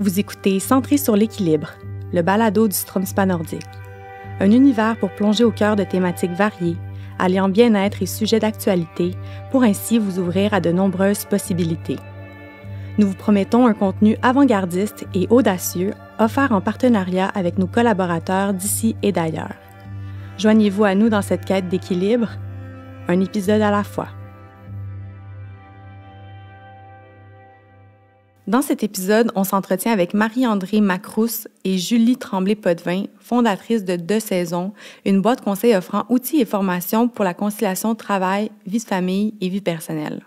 Vous écoutez Centré sur l'équilibre, le balado du Stromspa nordique. Un univers pour plonger au cœur de thématiques variées, alliant bien-être et sujets d'actualité, pour ainsi vous ouvrir à de nombreuses possibilités. Nous vous promettons un contenu avant-gardiste et audacieux, offert en partenariat avec nos collaborateurs d'ici et d'ailleurs. Joignez-vous à nous dans cette quête d'équilibre, un épisode à la fois. Dans cet épisode, on s'entretient avec Marie-André Macrousse et Julie Tremblay-Potvin, fondatrice de Deux Saisons, une boîte conseil offrant outils et formations pour la conciliation travail, vie de famille et vie personnelle.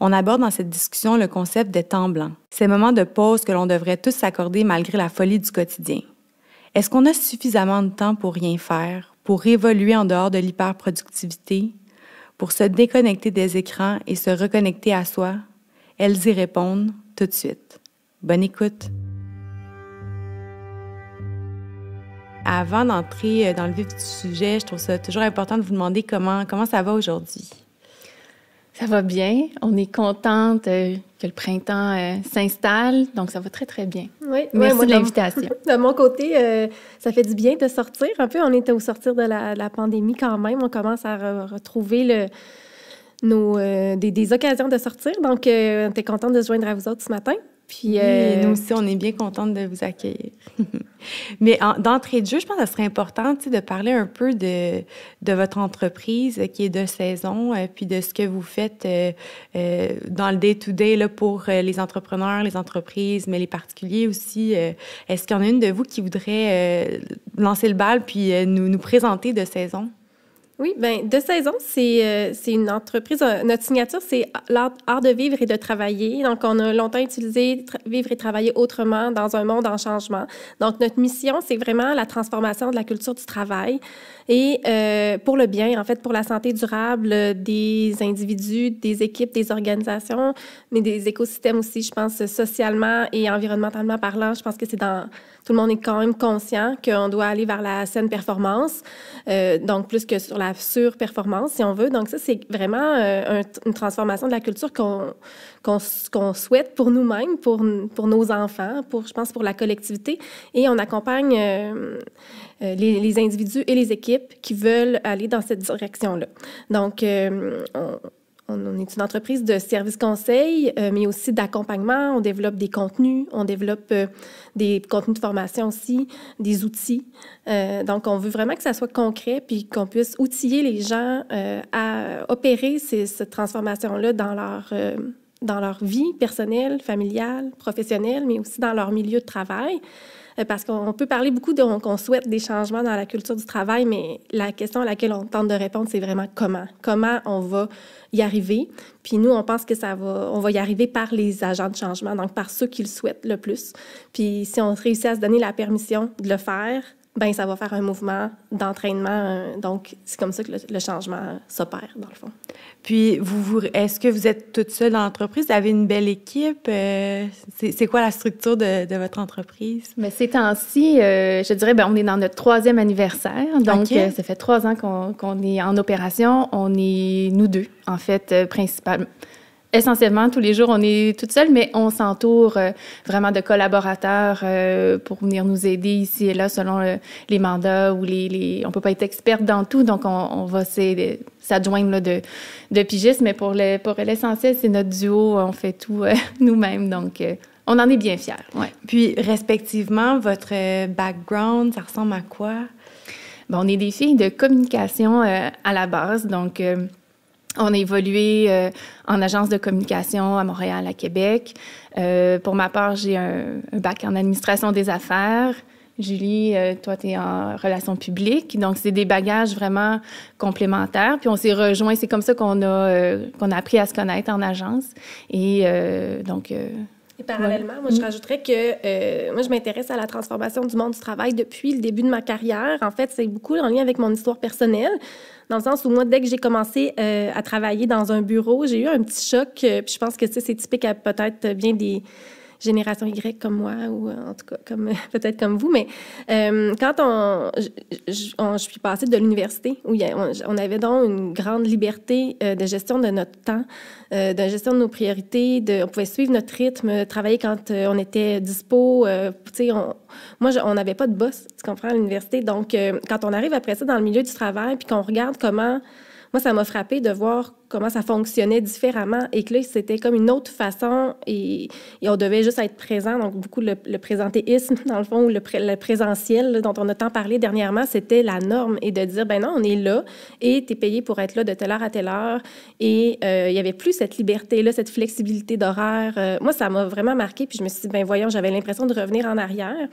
On aborde dans cette discussion le concept des temps blancs, ces moments de pause que l'on devrait tous s'accorder malgré la folie du quotidien. Est-ce qu'on a suffisamment de temps pour rien faire, pour évoluer en dehors de l'hyperproductivité, pour se déconnecter des écrans et se reconnecter à soi? Elles y répondent tout de suite. Bonne écoute. Avant d'entrer euh, dans le vif du sujet, je trouve ça toujours important de vous demander comment, comment ça va aujourd'hui. Ça va bien. On est contente euh, que le printemps euh, s'installe, donc ça va très, très bien. Oui, Merci de l'invitation. De mon côté, ça fait du bien de sortir. Un peu, on était au sortir de la, pandémie quand même. On commence à retrouver le, nos, euh, des, occasions de sortir. Donc, euh, on était contente de se joindre à vous autres ce matin. Puis, euh, nous aussi, on est bien contente de vous accueillir. Mais d'entrée de jeu, je pense que ce serait important de parler un peu de, de votre entreprise qui est de saison, puis de ce que vous faites dans le day-to-day pour les entrepreneurs, les entreprises, mais les particuliers aussi. Est-ce qu'il y en a une de vous qui voudrait lancer le bal puis nous, nous présenter de saison? Oui, bien, De Saison, c'est euh, une entreprise. Euh, notre signature, c'est l'art de vivre et de travailler. Donc, on a longtemps utilisé vivre et travailler autrement dans un monde en changement. Donc, notre mission, c'est vraiment la transformation de la culture du travail et euh, pour le bien, en fait, pour la santé durable des individus, des équipes, des organisations, mais des écosystèmes aussi, je pense, socialement et environnementalement parlant. Je pense que c'est dans tout le monde est quand même conscient qu'on doit aller vers la saine performance, euh, donc plus que sur la surperformance, si on veut. Donc ça, c'est vraiment euh, une transformation de la culture qu'on qu'on souhaite pour nous-mêmes, pour, pour nos enfants, pour, je pense, pour la collectivité. Et on accompagne euh, les, les, individus et les équipes qui veulent aller dans cette direction-là. Donc, on, on, est une entreprise de services conseil, euh, mais aussi d'accompagnement. On développe des contenus, on développe euh, des contenus de formation aussi, des outils. Euh, donc, on veut vraiment que ça soit concret, puis qu'on puisse outiller les gens à opérer cette transformation-là dans leur dans leur vie personnelle, familiale, professionnelle, mais aussi dans leur milieu de travail. Euh, parce qu'on peut parler beaucoup de qu'on souhaite des changements dans la culture du travail, mais la question à laquelle on tente de répondre, c'est vraiment comment. Comment on va y arriver. Puis nous, on pense que ça va, on va y arriver par les agents de changement, donc par ceux qui le souhaitent le plus. Puis si on réussit à se donner la permission de le faire, ben ça va faire un mouvement d'entraînement. Euh, donc, c'est comme ça que le, changement s'opère, dans le fond. Puis, vous, vous est-ce que vous êtes toute seule dans l'entreprise? Vous avez une belle équipe? Euh, c'est, quoi la structure de, de votre entreprise? Mais ces temps-ci, euh, je dirais, ben, on est dans notre troisième anniversaire. Donc, ça fait trois ans qu'on, qu'on est en opération. On est nous deux, en fait, principalement essentiellement, tous les jours, on est toute seule, mais on s'entoure euh, vraiment de collaborateurs euh, pour venir nous aider ici et là selon les mandats ou les, les, On peut pas être experte dans tout, donc on, on va s'adjoindre de, de pigistes, mais pour l'essentiel, c'est notre duo, on fait tout euh, nous-mêmes, donc on en est bien fiers. Ouais. Puis, respectivement, votre background, ça ressemble à quoi? Bon, on est des filles de communication à la base, donc on a évolué euh, en agence de communication à Montréal, à Québec. Euh, pour ma part, j'ai un, bac en administration des affaires. Julie, euh, toi, tu es en relations publiques. Donc, c'est des bagages vraiment complémentaires. Puis, on s'est rejoints. C'est comme ça qu'on a, qu'on a appris à se connaître en agence. Et donc... et parallèlement, moi, je rajouterais que moi, je m'intéresse à la transformation du monde du travail depuis le début de ma carrière. En fait, c'est beaucoup en lien avec mon histoire personnelle dans le sens où moi, dès que j'ai commencé euh, à travailler dans un bureau, j'ai eu un petit choc. Euh, puis je pense que c'est typique à peut-être bien des génération Y comme moi, ou en tout cas comme peut-être comme vous, mais quand on je, suis passée de l'université, où on, avait donc une grande liberté de gestion de notre temps, de gestion de nos priorités, on pouvait suivre notre rythme, travailler quand on était dispo. tu sais, moi, on n'avait pas de boss, tu comprends, à l'université. Donc, quand on arrive après ça dans le milieu du travail, puis qu'on regarde comment moi, ça m'a frappé de voir comment ça fonctionnait différemment et que là, c'était comme une autre façon et, on devait juste être présent. Donc, beaucoup le, présentéisme, dans le fond, ou le, présentiel dont on a tant parlé dernièrement, c'était la norme et de dire, ben non, on est là et tu es payé pour être là de telle heure à telle heure. Et euh, il y avait plus cette liberté-là, cette flexibilité d'horaire. Euh, moi, ça m'a vraiment marqué. Puis je me suis dit, ben voyons, j'avais l'impression de revenir en arrière.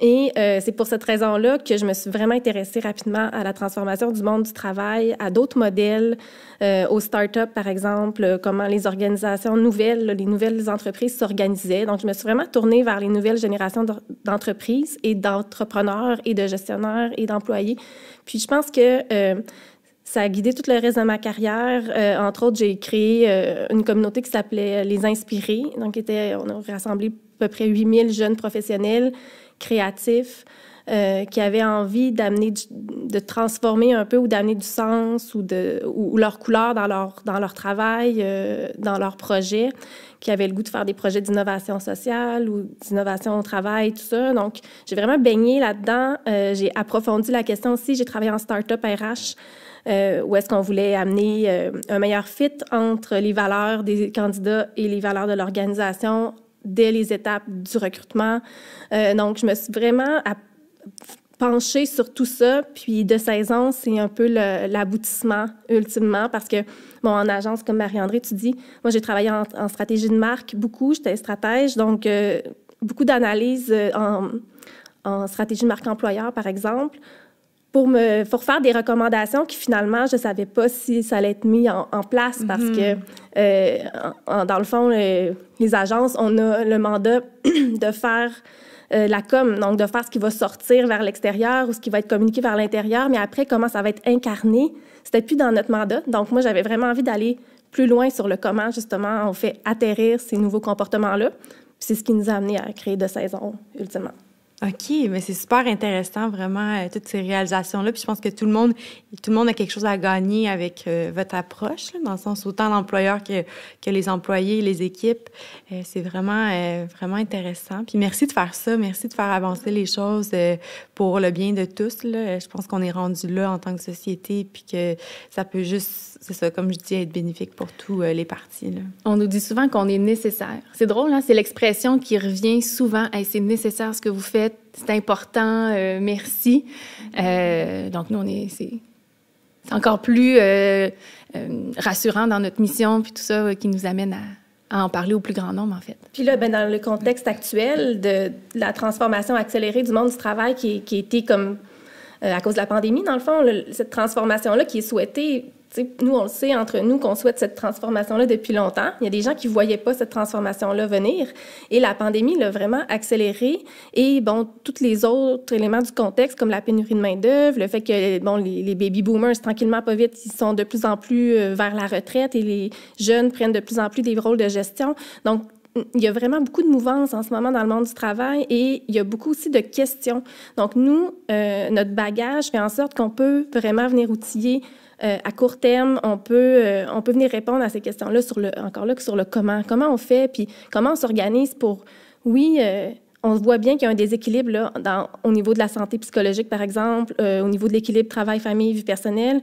Et euh, c'est pour cette raison-là que je me suis vraiment intéressée rapidement à la transformation du monde du travail, à d'autres modèles, euh, aux startups, par exemple, euh, comment les organisations nouvelles, les nouvelles entreprises s'organisaient. Donc, je me suis vraiment tournée vers les nouvelles générations d'entreprises et d'entrepreneurs et de gestionnaires et d'employés. Puis, je pense que euh, ça a guidé tout le reste de ma carrière. Euh, entre autres, j'ai créé euh, une communauté qui s'appelait Les Inspirés. Donc, on a rassemblé à peu près 8000 jeunes professionnels créatifs euh, qui avaient envie d'amener, de transformer un peu ou d'amener du sens ou, de, ou, leur couleur dans leur, dans leur travail, euh, dans leur projet, qui avaient le goût de faire des projets d'innovation sociale ou d'innovation au travail, tout ça. Donc, j'ai vraiment baigné là-dedans. Euh, j'ai approfondi la question aussi. J'ai travaillé en start-up RH. Où est-ce qu'on voulait amener un meilleur fit entre les valeurs des candidats et les valeurs de l'organisation dès les étapes du recrutement. Euh, donc, je me suis vraiment penchée sur tout ça. Puis de 16 ans, c'est un peu l'aboutissement ultimement parce que, bon, en agence, comme Marie-André, tu dis, moi, j'ai travaillé en, stratégie de marque beaucoup, j'étais stratège, donc beaucoup d'analyses en, en, stratégie de marque employeur, par exemple pour me pour faire des recommandations qui finalement je savais pas si ça allait être mis en, place parce mhm. que euh, dans le fond les agences on a le mandat de faire euh, la com donc de faire ce qui va sortir vers l'extérieur ou ce qui va être communiqué vers l'intérieur mais après comment ça va être incarné c'était plus dans notre mandat. Donc moi j'avais vraiment envie d'aller plus loin sur le comment justement on fait atterrir ces nouveaux comportements là c'est ce qui nous a amené à créer de saison ultimement OK, mais c'est super intéressant, vraiment, euh, toutes ces réalisations-là. Puis je pense que tout le monde, tout le monde a quelque chose à gagner avec euh, votre approche, dans le sens autant l'employeur que, que les employés, les équipes. Euh, c'est vraiment, vraiment intéressant. Puis merci de faire ça, merci de faire avancer les choses pour le bien de tous. Je pense qu'on est rendu là en tant que société, puis que ça peut juste, c'est ça, comme je dis, être bénéfique pour tous les partis. Là. On nous dit souvent qu'on est nécessaire. C'est drôle, hein? C'est l'expression qui revient souvent. Hey, c'est nécessaire ce que vous faites c'est important, euh, merci. Euh, donc, nous, on est, c'est, encore plus euh, rassurant dans notre mission, puis tout ça qui nous amène à, en parler au plus grand nombre, en fait. Puis là, ben, dans le contexte actuel de, la transformation accélérée du monde du travail qui, qui a été comme à cause de la pandémie, dans le fond, cette transformation-là qui est souhaitée nous, on le sait entre nous qu'on souhaite cette transformation-là depuis longtemps. Il y a des gens qui ne voyaient pas cette transformation-là venir. Et la pandémie l'a vraiment accéléré. Et bon, tous les autres éléments du contexte, comme la pénurie de main-d'œuvre, le fait que bon, les, baby boomers, tranquillement, pas vite, ils sont de plus en plus euh, vers la retraite et les jeunes prennent de plus en plus des rôles de gestion. Donc, il y a vraiment beaucoup de mouvances en ce moment dans le monde du travail et il y a beaucoup aussi de questions. Donc, nous, euh, notre bagage fait en sorte qu'on peut vraiment venir outiller euh, à court terme, on peut, euh, on peut venir répondre à ces questions-là sur le, encore là, sur le comment. Comment on fait, puis comment on s'organise pour, oui, euh, on voit bien qu'il y a un déséquilibre là, au niveau de la santé psychologique, par exemple, au niveau de l'équilibre travail-famille, vie personnelle,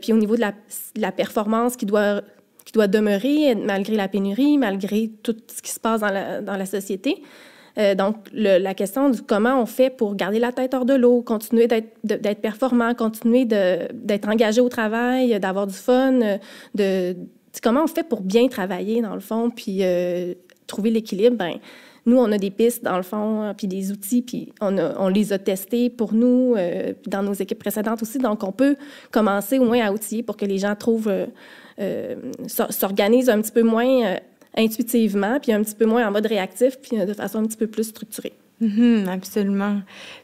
puis au niveau de la, la, performance qui doit, qui doit demeurer malgré la pénurie, malgré tout ce qui se passe dans la, dans la société. Euh, donc, la question du comment on fait pour garder la tête hors de l'eau, continuer d'être performant, continuer d'être engagé au travail, d'avoir du fun, de, comment on fait pour bien travailler, dans le fond, puis euh, trouver l'équilibre, ben nous, on a des pistes, dans le fond, puis des outils, puis on, les a testés pour nous, euh, dans nos équipes précédentes aussi. Donc, on peut commencer au moins à outiller pour que les gens trouvent, s'organisent un petit peu moins intuitivement, puis un petit peu moins en mode réactif, puis euh, de façon un petit peu plus structurée. Mm-hmm, absolument.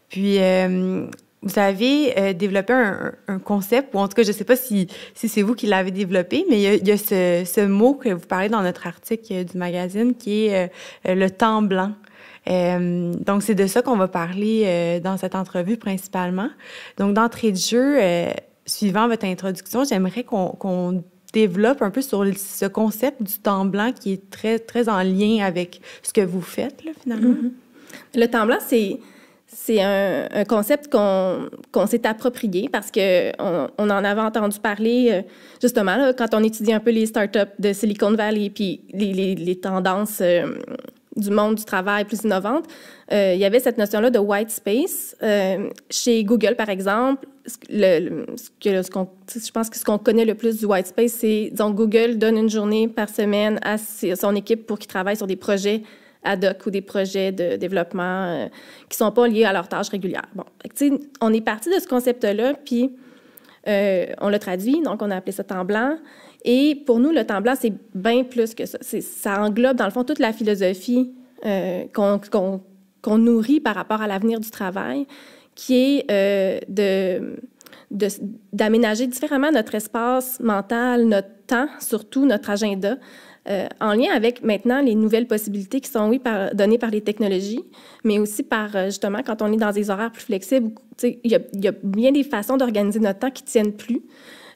Puis, euh, vous avez euh, développé un, concept, ou en tout cas, je ne sais pas si, si c'est vous qui l'avez développé, mais il y a, ce, ce, mot que vous parlez dans notre article du magazine qui est le temps blanc. Donc, c'est de ça qu'on va parler dans cette entrevue principalement. Donc, d'entrée de jeu, suivant votre introduction, j'aimerais qu'on développe un peu sur ce concept du temps blanc qui est très, très en lien avec ce que vous faites, finalement? Mm-hmm. Le temps blanc, c'est c'est un, concept qu'on s'est approprié parce qu'on on en avait entendu parler euh, justement quand on étudie un peu les startups de Silicon Valley puis les, les, tendances euh, du monde du travail plus innovantes. Euh, il y avait cette notion-là de white space. chez Google, par exemple, le, ce que, je pense que ce qu'on connaît le plus du white space, c'est, disons, Google donne une journée par semaine à son équipe pour qu'ils travaillent sur des projets ad hoc ou des projets de développement euh, qui ne sont pas liés à leurs tâches régulières. Bon, on est parti de ce concept-là, puis euh, on l'a traduit, donc on a appelé ça temps blanc. Et pour nous, le temps blanc, c'est bien plus que ça. Ça englobe, dans le fond, toute la philosophie euh, qu'on nourrit par rapport à l'avenir du travail, qui est de d'aménager différemment notre espace mental, notre temps, surtout notre agenda, euh, en lien avec maintenant les nouvelles possibilités qui sont, oui, données par les technologies, mais aussi par, euh, justement, quand on est dans des horaires plus flexibles, il y, a, bien des façons d'organiser notre temps qui tiennent plus.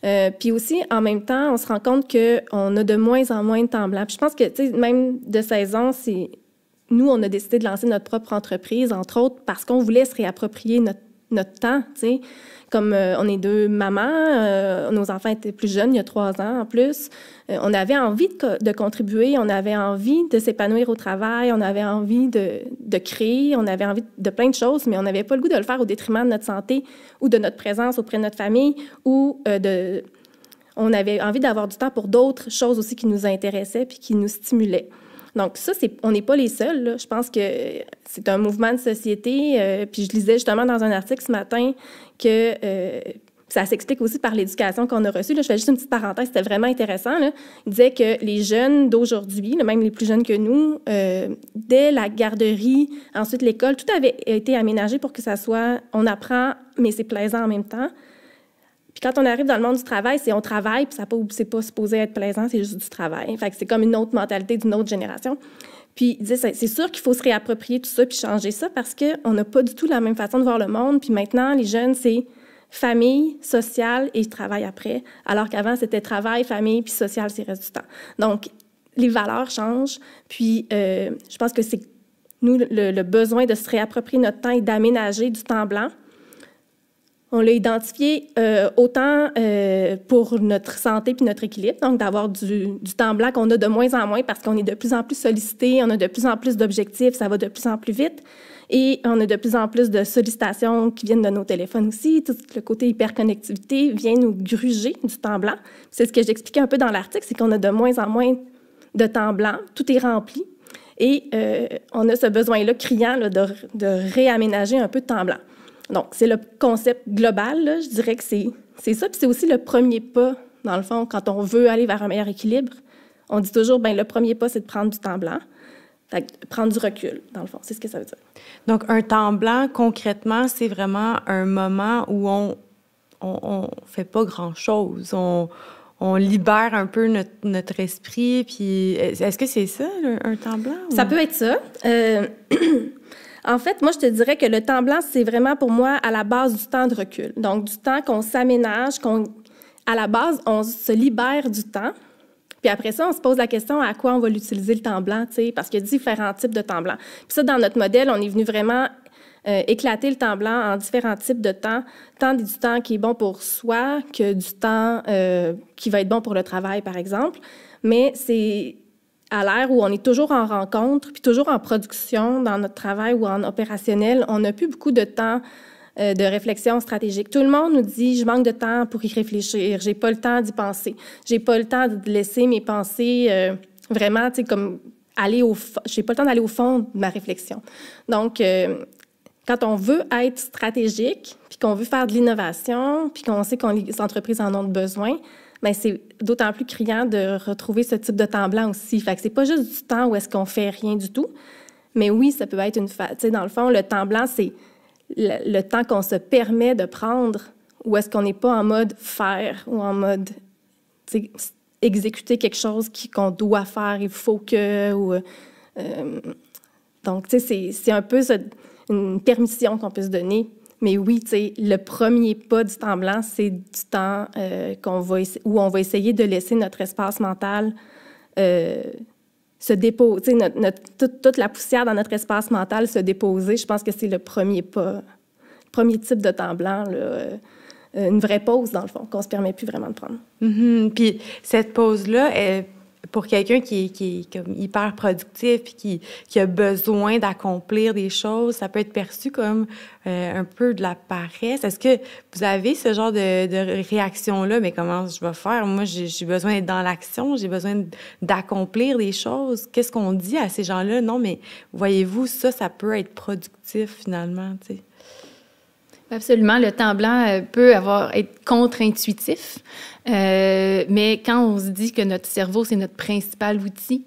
Euh, puis aussi, en même temps, on se rend compte qu'on a de moins en moins de temps blanc. Puis je pense que, même de 16 ans, c'est... Nous, on a décidé de lancer notre propre entreprise, entre autres, parce qu'on voulait se réapproprier notre, notre temps, tu sais. Comme euh, on est deux mamans, euh, nos enfants étaient plus jeunes, il y a trois ans en plus, euh, on avait envie de, contribuer, on avait envie de s'épanouir au travail, on avait envie de, de, créer, on avait envie de plein de choses, mais on n'avait pas le goût de le faire au détriment de notre santé ou de notre présence auprès de notre famille ou de... On avait envie d'avoir du temps pour d'autres choses aussi qui nous intéressaient puis qui nous stimulaient. Donc ça, on n'est pas les seuls. Je pense que c'est un mouvement de société. Euh, puis je lisais justement dans un article ce matin que euh, ça s'explique aussi par l'éducation qu'on a reçue. Je fais juste une petite parenthèse, c'était vraiment intéressant. Il disait que les jeunes d'aujourd'hui, même les plus jeunes que nous, euh, dès la garderie, ensuite l'école, tout avait été aménagé pour que ça soit, on apprend, mais c'est plaisant en même temps. Puis quand on arrive dans le monde du travail, c'est on travaille, puis ça c'est pas supposé être plaisant, c'est juste du travail. Fait que c'est comme une autre mentalité d'une autre génération. Puis c'est sûr qu'il faut se réapproprier tout ça puis changer ça parce qu'on n'a pas du tout la même façon de voir le monde. Puis maintenant, les jeunes, c'est famille, social et travail après, alors qu'avant, c'était travail, famille, puis social, c'est reste du temps. Donc, les valeurs changent. Puis euh, je pense que c'est nous, le, besoin de se réapproprier notre temps et d'aménager du temps blanc on l'a identifié euh, autant euh, pour notre santé puis notre équilibre, donc d'avoir du, temps blanc qu'on a de moins en moins parce qu'on est de plus en plus sollicité, on a de plus en plus d'objectifs, ça va de plus en plus vite. Et on a de plus en plus de sollicitations qui viennent de nos téléphones aussi. Tout le côté hyperconnectivité vient nous gruger du temps blanc. C'est ce que j'expliquais un peu dans l'article, c'est qu'on a de moins en moins de temps blanc. Tout est rempli. Et euh, on a ce besoin-là criant de, de réaménager un peu de temps blanc. Donc, c'est le concept global, je dirais que c'est, c'est ça. Puis c'est aussi le premier pas, dans le fond, quand on veut aller vers un meilleur équilibre. On dit toujours, ben le premier pas, c'est de prendre du temps blanc. prendre du recul, dans le fond, c'est ce que ça veut dire. Donc, un temps blanc, concrètement, c'est vraiment un moment où on on, fait pas grand-chose. On, on libère un peu notre, notre, esprit. Puis, est-ce que c'est ça, un temps blanc? Ça peut être ça. Euh, En fait, moi, je te dirais que le temps blanc, c'est vraiment pour moi à la base du temps de recul. Donc, du temps qu'on s'aménage, qu'on, à la base, on se libère du temps. Puis après ça, on se pose la question à quoi on va l'utiliser le temps blanc, tu sais, parce qu'il y a différents types de temps blanc. Puis ça, dans notre modèle, on est venu vraiment euh, éclater le temps blanc en différents types de temps, tant du temps qui est bon pour soi que du temps euh, qui va être bon pour le travail, par exemple. Mais c'est à l'ère où on est toujours en rencontre, puis toujours en production dans notre travail ou en opérationnel, on n'a plus beaucoup de temps euh, de réflexion stratégique. Tout le monde nous dit je manque de temps pour y réfléchir, j'ai pas le temps d'y penser, j'ai pas le temps de laisser mes pensées euh, vraiment, tu sais, comme aller au, j'ai pas le temps d'aller au fond de ma réflexion. Donc euh, quand on veut être stratégique, puis qu'on veut faire de l'innovation, puis qu'on sait que les entreprises en ont besoin, mais c'est d'autant plus criant de retrouver ce type de temps blanc aussi. Fait que c'est pas juste du temps où est-ce qu'on fait rien du tout, mais oui, ça peut être une... Dans le fond, le temps blanc, c'est le, temps qu'on se permet de prendre, ou est-ce qu'on n'est pas en mode faire ou en mode exécuter quelque chose qu'on doit faire, il faut que. Euh, donc, c'est un peu une permission qu'on peut se donner. Mais oui, le premier pas du temps blanc, c'est du temps euh, qu'on va où on va essayer de laisser notre espace mental euh, se déposer, notre, notre, toute, la poussière dans notre espace mental se déposer. Je pense que c'est le premier pas, premier type de temps blanc. Là, une vraie pause, dans le fond, qu'on se permet plus vraiment de prendre. Mm-hmm. Puis cette pause-là, pour quelqu'un qui, qui, est comme hyper productif puis qui, qui a besoin d'accomplir des choses, ça peut être perçu comme euh, un peu de la paresse. Est-ce que vous avez ce genre de, de réaction-là? Mais comment je vais faire? Moi, j'ai besoin d'être dans l'action, j'ai besoin d'accomplir des choses. Qu'est-ce qu'on dit à ces gens-là? Non, mais voyez-vous, ça, ça peut être productif finalement, tu sais. Absolument. Le temps blanc euh, peut avoir être contre-intuitif, euh, mais quand on se dit que notre cerveau c'est notre principal outil,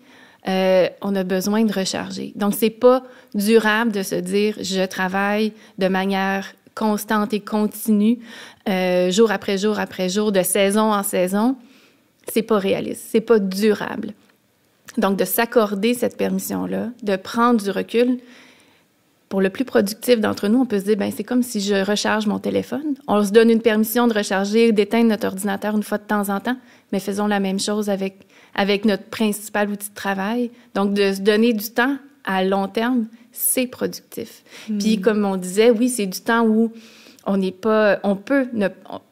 euh, on a besoin de recharger. Donc c'est pas durable de se dire je travaille de manière constante et continue, jour après jour après jour, de saison en saison. C'est pas réaliste, c'est pas durable. Donc de s'accorder cette permission là, de prendre du recul, pour le plus productif d'entre nous, on peut se dire, ben c'est comme si je recharge mon téléphone. On se donne une permission de recharger, d'éteindre notre ordinateur une fois de temps en temps, mais faisons la même chose avec, avec notre principal outil de travail. Donc, de se donner du temps à long terme, c'est productif. Hmm. Puis, comme on disait, oui, c'est du temps où on n'est pas, on peut, ne,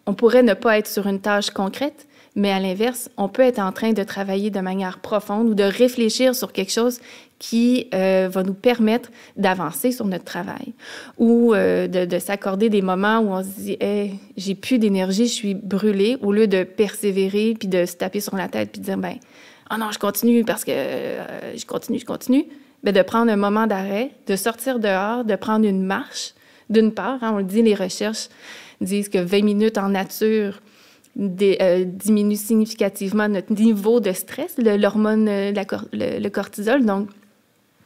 on pourrait ne pas être sur une tâche concrète, mais à l'inverse, on peut être en train de travailler de manière profonde ou de réfléchir sur quelque chose qui euh, va nous permettre d'avancer sur notre travail ou euh, de, s'accorder des moments où on se dit hey, j'ai plus d'énergie, je suis brûlée, au lieu de persévérer puis de se taper sur la tête puis de dire ben oh non je continue parce que euh, je continue je continue, ben, de prendre un moment d'arrêt, de sortir dehors, de prendre une marche. D'une part, hein, on le dit, les recherches disent que 20 minutes en nature diminue significativement notre niveau de stress, l'hormone, le cortisol. Donc,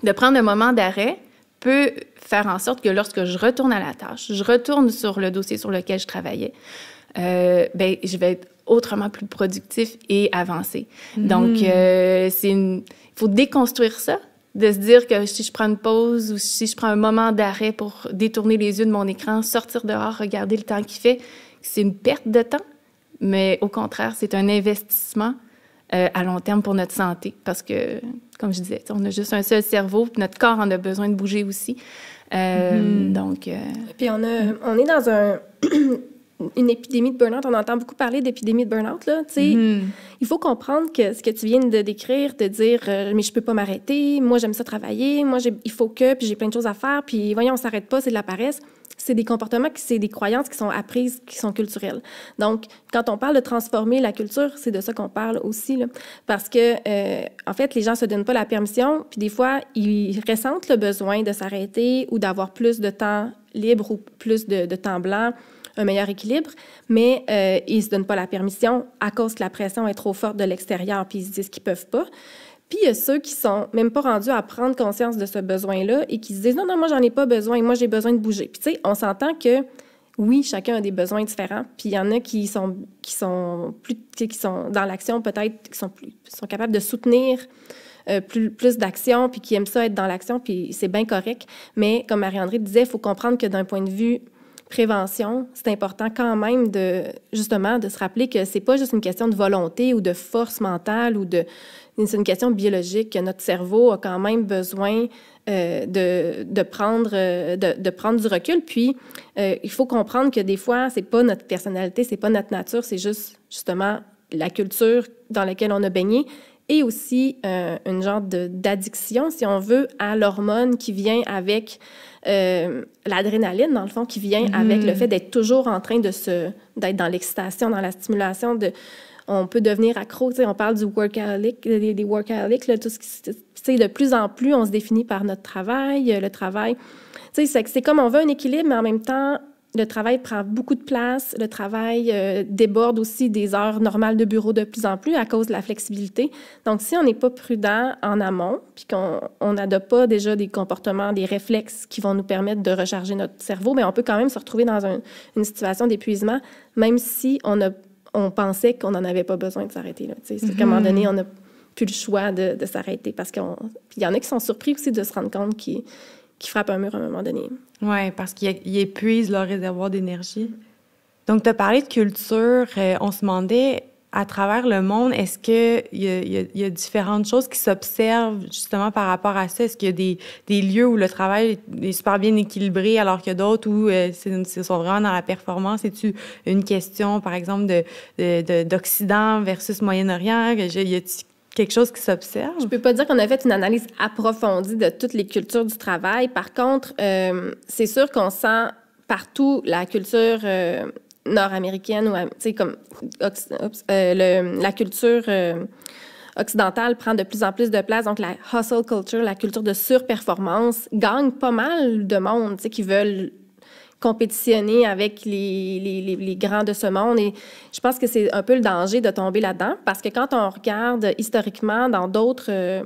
de prendre un moment d'arrêt peut faire en sorte que lorsque je retourne à la tâche, je retourne sur le dossier sur lequel je travaillais, euh, ben, je vais être autrement plus productif et avancé. Donc, euh, c'est il faut déconstruire ça, de se dire que si je prends une pause ou si je prends un moment d'arrêt pour détourner les yeux de mon écran, sortir dehors, regarder le temps qu'il fait, c'est une perte de temps, mais au contraire, c'est un investissement euh, à long terme pour notre santé. Parce que, comme je disais, on a juste un seul cerveau, puis notre corps en a besoin de bouger aussi. Euh, mm-hmm. Donc. Euh, puis on, a, on est dans un. une épidémie de burn-out. On entend beaucoup parler d'épidémie de burn-out. Là. Mm-hmm. Il faut comprendre que ce que tu viens de décrire, de dire mais je peux pas m'arrêter, moi j'aime ça travailler, moi il faut que, puis j'ai plein de choses à faire, puis voyons, on s'arrête pas, c'est de la paresse c'est des comportements, c'est des croyances qui sont apprises, qui sont culturelles. Donc, quand on parle de transformer la culture, c'est de ça qu'on parle aussi, là. parce que euh, en fait, les gens se donnent pas la permission, puis des fois, ils ressentent le besoin de s'arrêter ou d'avoir plus de temps libre ou plus de, temps blanc un meilleur équilibre, mais euh, ils se donnent pas la permission à cause que la pression est trop forte de l'extérieur, puis ils se disent qu'ils peuvent pas. Puis il y a ceux qui sont même pas rendus à prendre conscience de ce besoin-là et qui se disent non, non, moi, j'en ai pas besoin, moi, j'ai besoin de bouger. Puis tu sais, on s'entend que oui, chacun a des besoins différents. Puis il y en a qui sont, qui sont plus, qui sont dans l'action peut-être, qui sont, plus, sont capables de soutenir euh, plus, plus d'action, puis qui aiment ça être dans l'action, puis c'est bien correct. Mais comme Marie-André disait, il faut comprendre que d'un point de vue prévention, c'est important quand même de justement de se rappeler que c'est pas juste une question de volonté ou de force mentale ou de c'est une question biologique. Notre cerveau a quand même besoin euh, de, de, prendre, euh, de, prendre du recul. Puis, euh, il faut comprendre que des fois, c'est pas notre personnalité, c'est pas notre nature, c'est juste justement la culture dans laquelle on a baigné et aussi une genre d'addiction, si on veut, à l'hormone qui vient avec l'adrénaline, dans le fond, qui vient avec le mm-hmm. fait d'être toujours en train de se, d'être dans l'excitation, dans la stimulation, de, on peut devenir accro. On parle du workaholic, des, des workaholics, là, tout ce qui, de plus en plus, on se définit par notre travail, euh, le travail. C'est comme on veut un équilibre, mais en même temps, le travail prend beaucoup de place, le travail euh, déborde aussi des heures normales de bureau de plus en plus à cause de la flexibilité. Donc, si on n'est pas prudent en amont, puis qu'on n'adopte pas déjà des comportements, des réflexes qui vont nous permettre de recharger notre cerveau, mais on peut quand même se retrouver dans une situation d'épuisement, même si on, a, on pensait qu'on n'en avait pas besoin de s'arrêter. C'est qu'à un moment donné, mm-hmm. on n'a plus le choix de, de s'arrêter parce qu'il y en a qui sont surpris aussi de se rendre compte qu'ils qui frappent un mur à un moment donné. Oui, parce qu'ils épuisent leur réservoir d'énergie. Donc, tu as parlé de culture. Euh, on se demandait, à travers le monde, est-ce qu'il y, y, a différentes choses qui s'observent justement par rapport à ça? Est-ce qu'il y a des, lieux où le travail est super bien équilibré alors y a d'autres où euh, c'est sont vraiment dans la performance? Est-ce une question, par exemple, d'Occident de, de, versus Moyen-Orient? Y quelque chose qui s'observe? Je peux pas dire qu'on a fait une analyse approfondie de toutes les cultures du travail. Par contre, euh, c'est sûr qu'on sent partout la culture euh, nord-américaine ou, comme euh, la culture occidentale prend de plus en plus de place. Donc, la hustle culture, la culture de surperformance, gagne pas mal de monde, qui veulent compétitionner avec les, les, les, grands de ce monde. Et je pense que c'est un peu le danger de tomber là-dedans parce que quand on regarde historiquement dans d'autres... Euh,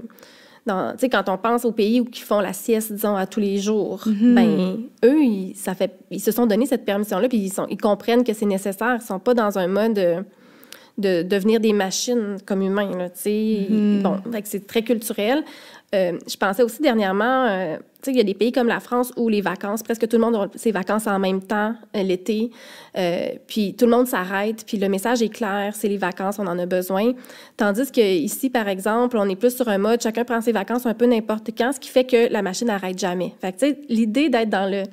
dans, quand on pense aux pays où qui font la sieste, disons, à tous les jours, mm-hmm. ben eux, ils, ça fait, ils se sont donné cette permission-là, puis ils, sont, ils comprennent que c'est nécessaire. Ils sont pas dans un mode de, devenir des machines comme humains. Là, mm-hmm. Bon, c'est très culturel. Euh, je pensais aussi dernièrement, euh, tu sais, il y a des pays comme la France où les vacances, presque tout le monde a ses vacances en même temps euh, l'été, puis tout le monde s'arrête, puis le message est clair, c'est les vacances, on en a besoin. Tandis que ici, par exemple, on est plus sur un mode, chacun prend ses vacances un peu n'importe quand, ce qui fait que la machine n'arrête jamais. Fait que, tu sais, l'idée d'être dans le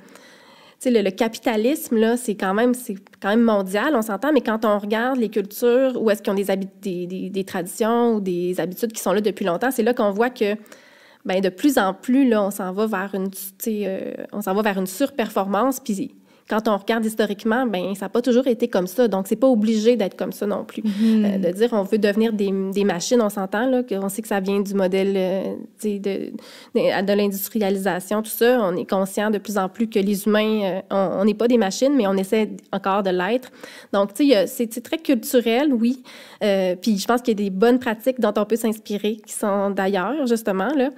le, capitalisme, là, c'est quand même, c'est quand même mondial, on s'entend, mais quand on regarde les cultures, où est-ce qu'ils ont des, des, des, traditions ou des habitudes qui sont là depuis longtemps, c'est là qu'on voit que ben de plus en plus, là, on s'en va vers une, euh, on s'en va vers une surperformance, puis quand on regarde historiquement, ben ça n'a pas toujours été comme ça. Donc, c'est pas obligé d'être comme ça non plus. Mm-hmm. Euh, de dire on veut devenir des, des machines, on s'entend, là, qu'on sait que ça vient du modèle euh, de, de, l'industrialisation, tout ça. On est conscient de plus en plus que les humains, euh, on n'est pas des machines, mais on essaie encore de l'être. Donc, tu sais, c'est très culturel, oui. puis, je pense qu'il y a des bonnes pratiques dont on peut s'inspirer, qui sont d'ailleurs, justement, là.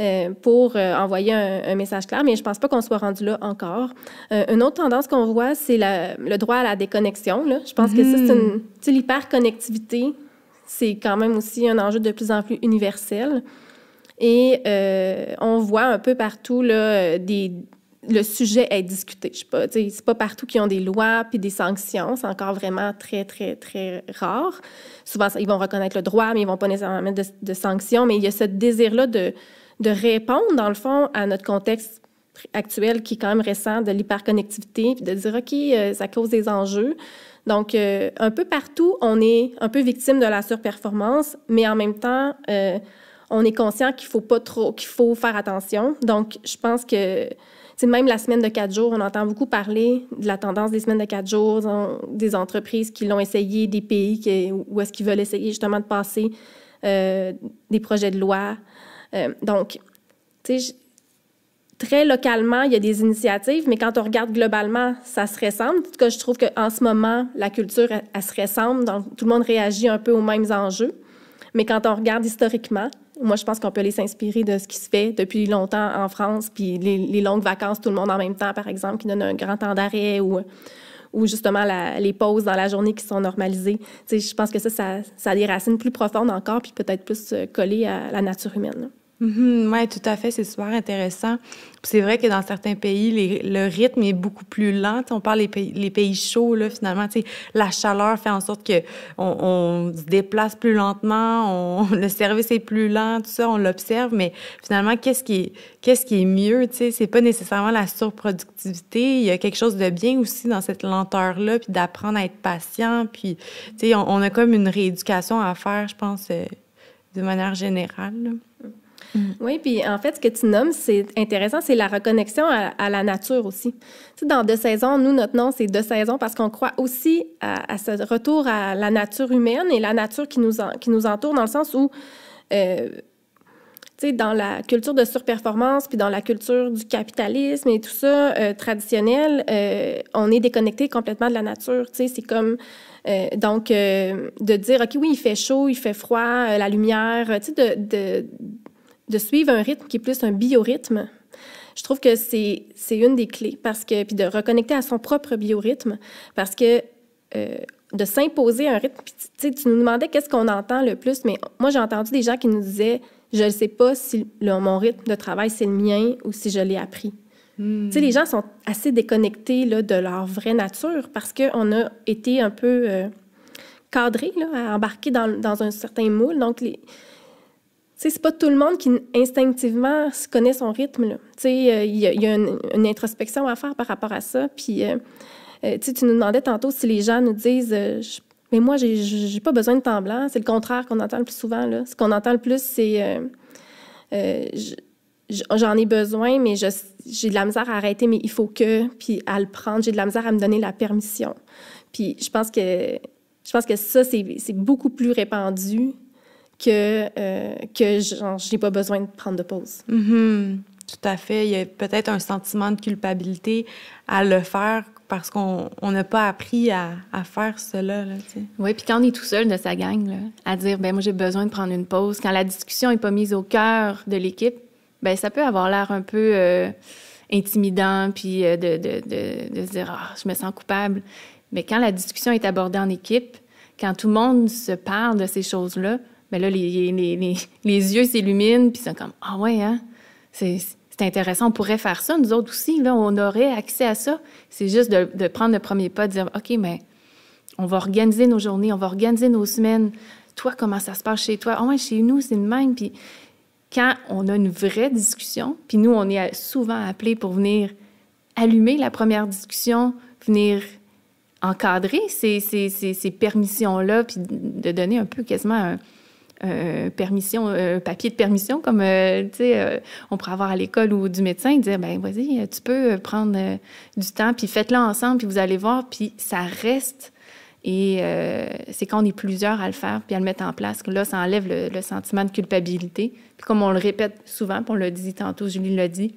Euh, pour euh, envoyer un, message clair, mais je pense pas qu'on soit rendu là encore. Euh, une autre tendance qu'on voit, c'est le droit à la déconnexion. Là. Je pense que ça, c'est une... Mm-hmm. L'hyperconnectivité, c'est quand même aussi un enjeu de plus en plus universel. Et on voit un peu partout là, des, le sujet est discuté. Je sais pas, c'est pas partout qu'ils ont des lois puis des sanctions. C'est encore vraiment très, très, très rare. Souvent, ils vont reconnaître le droit, mais ils vont pas nécessairement mettre de, de sanctions. Mais il y a ce désir-là de, de répondre, dans le fond, à notre contexte actuel qui est quand même récent de l'hyperconnectivité, puis de dire, OK, euh, ça cause des enjeux. Donc, euh, un peu partout, on est un peu victime de la surperformance, mais en même temps, euh, on est conscient qu'il faut pas trop, qu'il faut faire attention. Donc, je pense que même la semaine de quatre jours, on entend beaucoup parler de la tendance des semaines de quatre jours, des entreprises qui l'ont essayé, des pays où est-ce qu'ils veulent essayer justement de passer des projets de loi euh, donc, très localement, il y a des initiatives, mais quand on regarde globalement, ça se ressemble. En tout cas, je trouve qu'en ce moment, la culture, elle, se ressemble. Donc, tout le monde réagit un peu aux mêmes enjeux. Mais quand on regarde historiquement, moi, je pense qu'on peut aller s'inspirer de ce qui se fait depuis longtemps en France, puis les, longues vacances, tout le monde en même temps, par exemple, qui donne un grand temps d'arrêt ou, justement les pauses dans la journée qui sont normalisées. Je pense que ça, ça, ça, a des racines plus profondes encore, puis peut-être plus euh, collées à la nature humaine. Mm-hmm. oui, tout à fait. C'est super intéressant. C'est vrai que dans certains pays, le rythme est beaucoup plus lent. on parle des pays, les pays chauds, finalement. La chaleur fait en sorte que on, se déplace plus lentement, le service est plus lent, tout ça, on l'observe. Mais finalement, qu'est-ce qui est, qu'est-ce qui mieux? C'est pas nécessairement la surproductivité. Il y a quelque chose de bien aussi dans cette lenteur-là, puis d'apprendre à être patient. Puis, on, on, a comme une rééducation à faire, je pense, euh, de manière générale. Mm. Oui, puis en fait, ce que tu nommes, c'est intéressant, c'est la reconnexion à, la nature aussi. Tu sais, dans Deux saisons, nous, notre nom, c'est Deux saisons parce qu'on croit aussi à, ce retour à la nature humaine et la nature qui nous, qui nous entoure dans le sens où, euh, dans la culture de surperformance, puis dans la culture du capitalisme et tout ça, euh, traditionnel, euh, on est déconnecté complètement de la nature. C'est comme... Euh, donc, de dire, OK, oui, il fait chaud, il fait froid, la lumière, de, de, de, suivre un rythme qui est plus un biorhythme. Je trouve que c'est une des clés, parce que, puis de reconnecter à son propre biorhythme, parce que de s'imposer un rythme. Puis, tu nous demandais qu'est-ce qu'on entend le plus, mais moi, j'ai entendu des gens qui nous disaient Je ne sais pas si mon rythme de travail, c'est le mien ou si je l'ai appris. Hmm. Tu sais, les gens sont assez déconnectés là, de leur vraie nature parce qu'on a été un peu euh, cadrés, là, embarqués dans, dans, un certain moule. Donc, les... c'est pas tout le monde qui instinctivement connaît son rythme. Tu sais, euh, il y, a, une, introspection à faire par rapport à ça. Puis, euh, euh, tu nous demandais tantôt si les gens nous disent Mais moi, j'ai pas besoin de temps blanc. C'est le contraire qu'on entend le plus souvent. Là. Ce qu'on entend le plus, c'est J'en ai besoin, mais j'ai de la misère à arrêter, mais il faut que, puis à le prendre. J'ai de la misère à me donner la permission. Puis je pense que, je pense que ça, c'est beaucoup plus répandu que, que j'ai pas besoin de prendre de pause. Mm-hmm. Tout à fait. Il y a peut-être un sentiment de culpabilité à le faire parce qu'on n'a pas appris à, faire cela. oui, puis quand on est tout seul de sa gang, à dire, ben moi j'ai besoin de prendre une pause, quand la discussion n'est pas mise au cœur de l'équipe, ben ça peut avoir l'air un peu euh, intimidant, puis euh, de, de, de, se dire, ah, je me sens coupable. Mais quand la discussion est abordée en équipe, quand tout le monde se parle de ces choses-là, ben là, les, les, les, les yeux s'illuminent, puis c'est comme, ah ouais, hein, c'est intéressant, on pourrait faire ça, nous autres aussi, là, on aurait accès à ça. C'est juste de, prendre le premier pas, de dire, OK, mais on va organiser nos journées, on va organiser nos semaines. Toi, comment ça se passe chez toi? Ah chez nous, c'est le même. Puis quand on a une vraie discussion, puis nous, on est souvent appelés pour venir allumer la première discussion, venir encadrer ces, ces, ces permissions-là, puis de donner un peu quasiment un, euh, euh, papier de permission, comme euh, on pourrait avoir à l'école ou du médecin, dire ben vas-y, tu peux prendre du temps, puis faites-le ensemble, puis vous allez voir, puis ça reste. Et c'est quand on est plusieurs à le faire, puis à le mettre en place, que là, ça enlève le, sentiment de culpabilité. Puis comme on le répète souvent, puis on l'a dit tantôt, Julie l'a dit,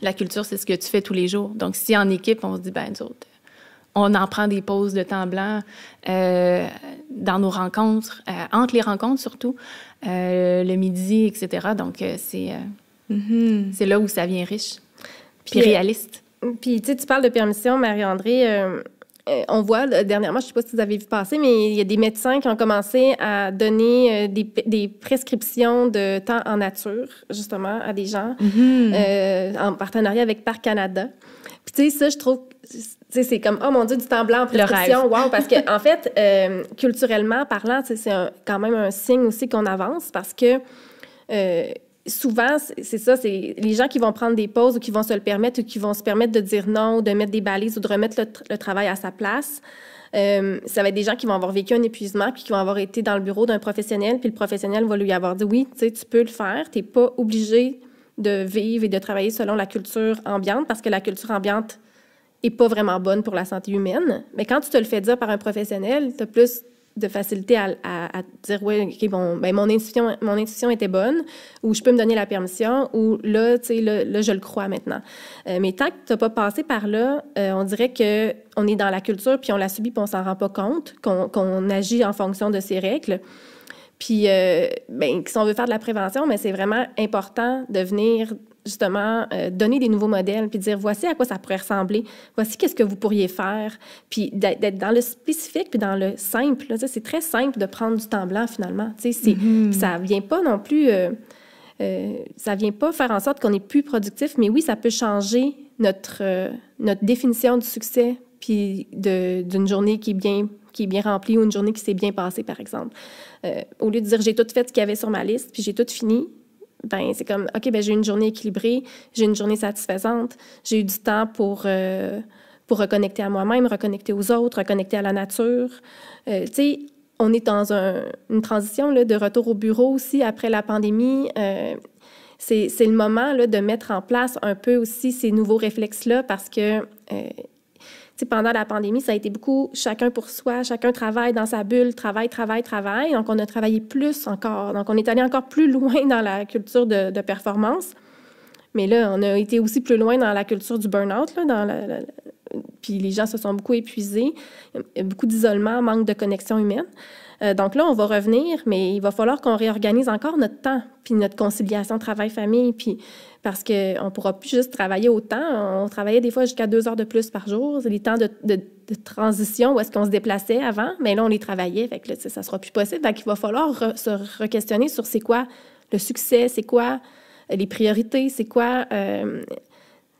la culture, c'est ce que tu fais tous les jours. Donc, si en équipe, on se dit, ben nous autres, on en prend des pauses de temps blanc euh, dans nos rencontres, euh, entre les rencontres surtout, euh, le midi, etc. Donc, c'est mm-hmm. c'est là où ça vient riche, puis, réaliste. Puis, tu sais, tu parles de permission, Marie-André. on voit dernièrement, je ne sais pas si vous avez vu passer, mais il y a des médecins qui ont commencé à donner des, des prescriptions de temps en nature, justement, à des gens, mm-hmm. en partenariat avec Parc Canada. Puis, tu sais, ça, je trouve c'est comme, oh mon Dieu, du temps blanc en prescription. Wow! Parce que, en fait, euh, culturellement parlant, c'est quand même un signe aussi qu'on avance parce que euh, souvent, c'est ça, c'est les gens qui vont prendre des pauses ou qui vont se le permettre ou qui vont se permettre de dire non ou de mettre des balises ou de remettre le, travail à sa place. Euh, ça va être des gens qui vont avoir vécu un épuisement puis qui vont avoir été dans le bureau d'un professionnel puis le professionnel va lui avoir dit oui, tu sais, tu peux le faire, tu n'es pas obligé de vivre et de travailler selon la culture ambiante parce que la culture ambiante est pas vraiment bonne pour la santé humaine. Mais quand tu te le fais dire par un professionnel, tu as plus de facilité à, dire oui, bon, ben mon intuition, mon intuition était bonne, ou je peux me donner la permission, ou là, tu sais, là, je le crois maintenant. Euh, mais tant que tu n'as pas passé par là, euh, on dirait que on est dans la culture, puis on la subit, puis on s'en rend pas compte, qu'on agit en fonction de ces règles. Puis, euh, ben, si on veut faire de la prévention, mais c'est vraiment important de venir justement euh, donner des nouveaux modèles, puis dire voici à quoi ça pourrait ressembler, voici qu'est-ce que vous pourriez faire, puis d'être dans le spécifique, puis dans le simple. C'est très simple de prendre du temps blanc finalement. Tu sais, mm-hmm. Ça vient pas non plus, euh, euh, ça vient pas faire en sorte qu'on est plus productif, mais oui, ça peut changer notre, notre définition du succès, puis d'une journée qui est bien qui est bien remplie ou une journée qui s'est bien passée, par exemple. au lieu de dire j'ai tout fait ce qu'il y avait sur ma liste, puis j'ai tout fini, ben c'est comme ok ben j'ai une journée équilibrée, j'ai une journée satisfaisante, j'ai eu du temps pour euh, pour reconnecter à moi-même, reconnecter aux autres, reconnecter à la nature. Euh, tu sais, on est dans une transition là, de retour au bureau aussi après la pandémie. Euh, c'est, le moment là, de mettre en place un peu aussi ces nouveaux réflexes-là parce que pendant la pandémie, ça a été beaucoup chacun pour soi, chacun travaille dans sa bulle, travaille, travaille, travaille. Donc, on a travaillé plus encore. Donc, on est allé encore plus loin dans la culture de, performance. Mais là, on a été aussi plus loin dans la culture du burn-out, puis les gens se sont beaucoup épuisés, beaucoup d'isolement, manque de connexion humaine. Euh, donc là, on va revenir, mais il va falloir qu'on réorganise encore notre temps, puis notre conciliation travail-famille, puis parce qu'on ne pourra plus juste travailler autant. On travaillait des fois jusqu'à deux heures de plus par jour. Les temps de, transition où est-ce qu'on se déplaçait avant, mais là, on les travaillait, ça ne sera plus possible. Donc, il va falloir se re-questionner sur c'est quoi le succès, c'est quoi les priorités, c'est quoi... Euh,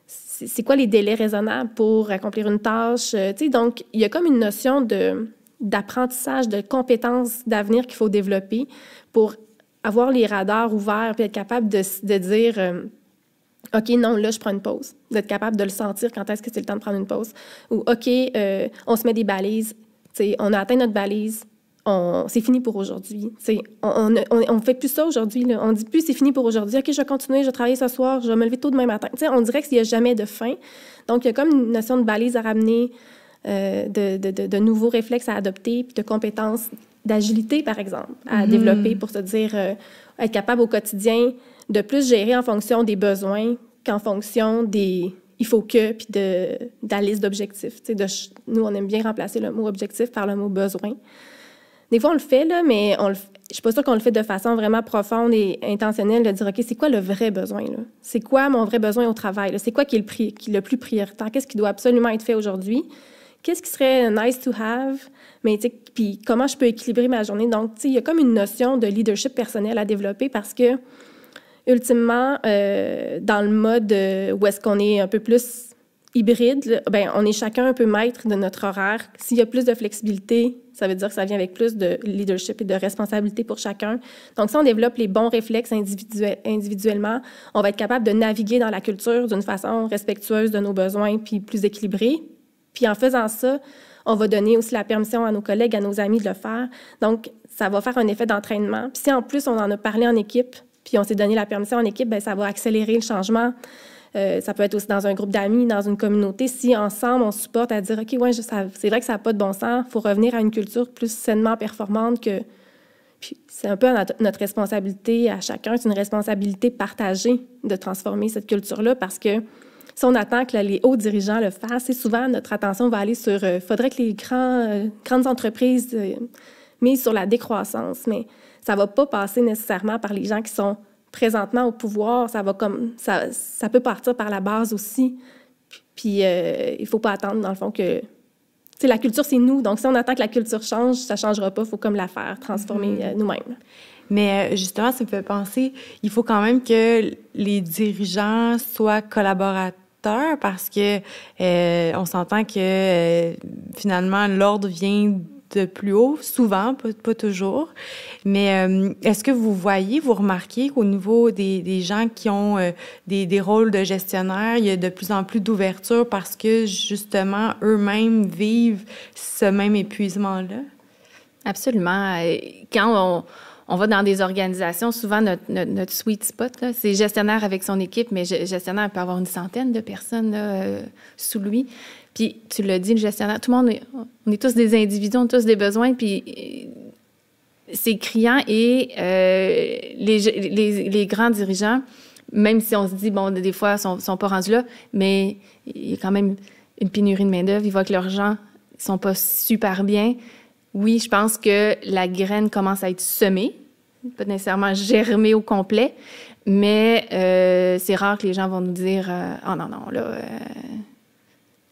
c'est quoi les délais raisonnables pour accomplir une tâche? Euh, donc, il y a comme une notion de, d'apprentissage, de compétences d'avenir qu'il faut développer pour avoir les radars ouverts et être capable de, de dire euh, OK, non, là, je prends une pause. D'être capable de le sentir quand est-ce que c'est le temps de prendre une pause. Ou OK, euh, on se met des balises. on a atteint notre balise. C'est fini pour aujourd'hui. On ne fait plus ça aujourd'hui. On dit plus c'est fini pour aujourd'hui. OK, je vais continuer, je vais travailler ce soir, je vais me lever tôt demain matin. on dirait qu'il n'y a jamais de fin. Donc, il y a comme une notion de balise à ramener, euh, de, de, de, nouveaux réflexes à adopter, puis de compétences d'agilité, par exemple, à mm-hmm. développer pour se dire, euh, être capable au quotidien de plus gérer en fonction des besoins qu'en fonction des il faut que, puis de, de la liste d'objectifs. Nous, on aime bien remplacer le mot objectif par le mot besoin. Des fois, on le fait, là, mais on le, je suis pas sûre qu'on le fait de façon vraiment profonde et intentionnelle de dire, OK, c'est quoi le vrai besoin? C'est quoi mon vrai besoin au travail? C'est quoi qui est, le, qui est le plus prioritaire? Qu'est-ce qui doit absolument être fait aujourd'hui? Qu'est-ce qui serait nice to have, mais puis comment je peux équilibrer ma journée? Donc, il y a comme une notion de leadership personnel à développer parce que, ultimement, euh, dans le mode euh, où est-ce qu'on est un peu plus hybride, ben, on est chacun un peu maître de notre horaire. S'il y a plus de flexibilité, ça veut dire que ça vient avec plus de leadership et de responsabilité pour chacun. Donc, si on développe les bons réflexes individuellement, on va être capable de naviguer dans la culture d'une façon respectueuse de nos besoins puis plus équilibrée. Puis en faisant ça, on va donner aussi la permission à nos collègues, à nos amis de le faire. Donc, ça va faire un effet d'entraînement. Puis si en plus, on en a parlé en équipe, puis on s'est donné la permission en équipe, bien, ça va accélérer le changement. Euh, ça peut être aussi dans un groupe d'amis, dans une communauté. Si ensemble, on supporte à dire, OK, ouais, c'est vrai que ça n'a pas de bon sens, il faut revenir à une culture plus sainement performante que... Puis c'est un peu notre responsabilité à chacun, c'est une responsabilité partagée de transformer cette culture-là parce que si on attend que les hauts dirigeants le fassent, souvent notre attention va aller sur il euh, faudrait que les grands, euh, grandes entreprises euh, misent sur la décroissance, mais ça ne va pas passer nécessairement par les gens qui sont présentement au pouvoir. Ça va comme ça, ça peut partir par la base aussi. Puis il ne faut pas attendre, dans le fond, que la culture, c'est nous. Donc, si on attend que la culture change, ça ne changera pas. Il faut comme la faire, transformer mm-hmm. nous-mêmes. Mais justement, ça me fait penser, il faut quand même que les dirigeants soient collaborateurs parce que euh, on s'entend que euh, finalement l'ordre vient de plus haut, souvent, pas, toujours. Mais euh, est-ce que vous voyez, vous remarquez qu'au niveau des, gens qui ont des, des, rôles de gestionnaire, il y a de plus en plus d'ouverture parce que justement eux-mêmes vivent ce même épuisement-là? Absolument. Quand on on va dans des organisations, souvent notre, sweet spot, c'est gestionnaire avec son équipe, mais gestionnaire peut avoir une centaine de personnes euh, sous lui. Puis tu l'as dit, le gestionnaire, tout le monde, on est tous des individus, on a tous des besoins, puis euh, c'est criant et euh, les, grands dirigeants, même si on se dit, bon, des fois, ils sont, sont pas rendus là, mais il y a quand même une pénurie de main-d'œuvre. Ils voient que leurs gens sont pas super bien oui, je pense que la graine commence à être semée, pas nécessairement germée au complet, mais euh, c'est rare que les gens vont nous dire euh, Oh non, non, là, euh,